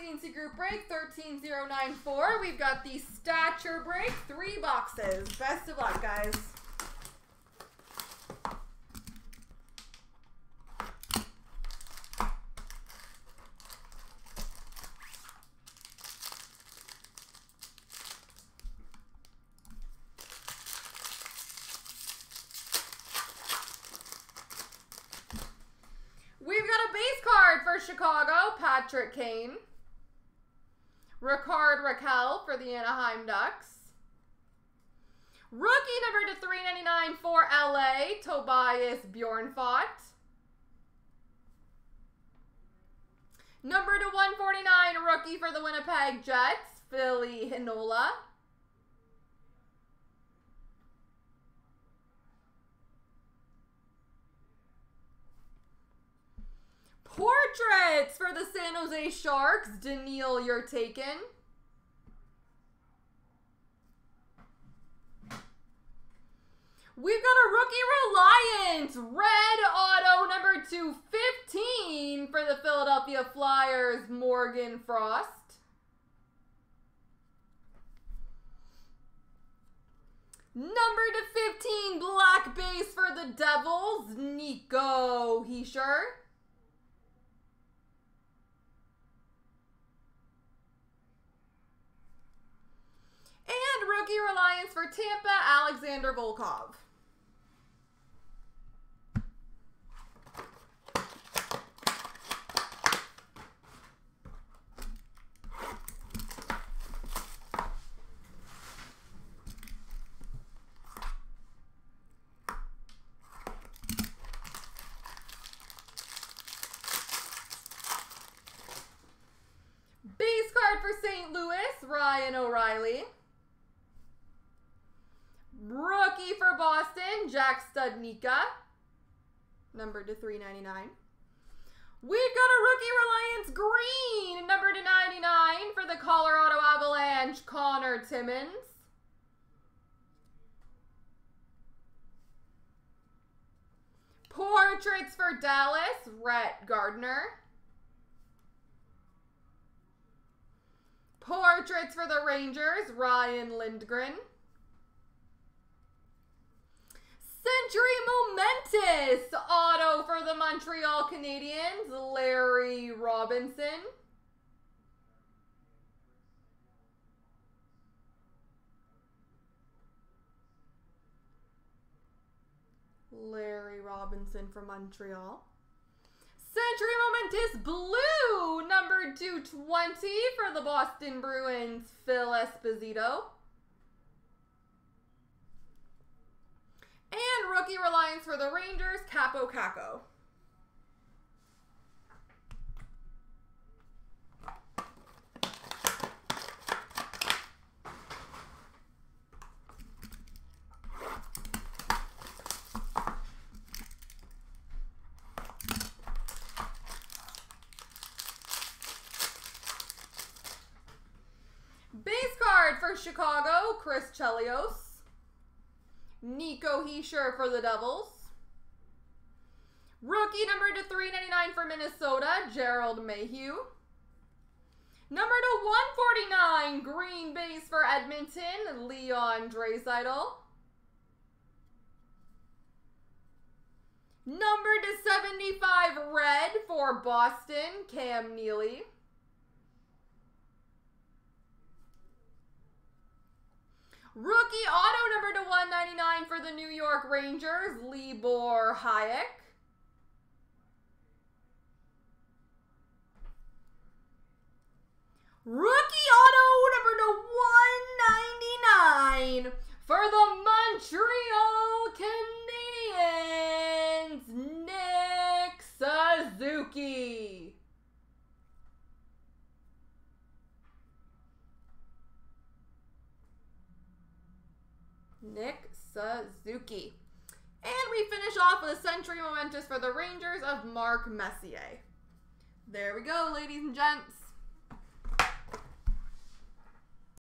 CNC Group Break 13094. We've got the Stature Break, three boxes. Best of luck, guys. We've got a base card for Chicago, Patrick Kane. Rickard Rakell for the Anaheim Ducks. Rookie number to 399 for LA, Tobias Bjornfot. Number to 149, rookie for the Winnipeg Jets, Ville Heinola. Portraits for the San Jose Sharks, Daniil Yurtaykin. We've got a rookie reliance, red auto number 215 for the Philadelphia Flyers, Morgan Frost. Number to 15, black base for the Devils, Nico Hischier. And rookie reliance for Tampa, Alexander Volkov. Base card for St. Louis, Ryan O'Reilly. Rookie for Boston, Jack Studnicka. Number to 399. We've got a rookie Reliance Green, number to 99 for the Colorado Avalanche, Connor Timmins. Portraits for Dallas, Rhett Gardner. Portraits for the Rangers, Ryan Lindgren. Century Momentous auto for the Montreal Canadiens, Larry Robinson. Larry Robinson from Montreal. Century Momentous Blue, number 220 for the Boston Bruins, Phil Esposito. And rookie reliance for the Rangers, Kaapo Kakko. Base card for Chicago, Chris Chelios. Nico Hischier for the Devils. Rookie number to 399 for Minnesota, Gerald Mayhew. Number to 149, green base for Edmonton, Leon Draisaitl. Number to 75, red for Boston, Cam Neely. Rookie 199 for the New York Rangers, Libor Hajek. Rookie auto number to 199 for the Montreal Canadiens, Nick Suzuki. Nick Suzuki. And we finish off with a Century Momentous for the Rangers of Mark Messier. There we go, ladies and gents.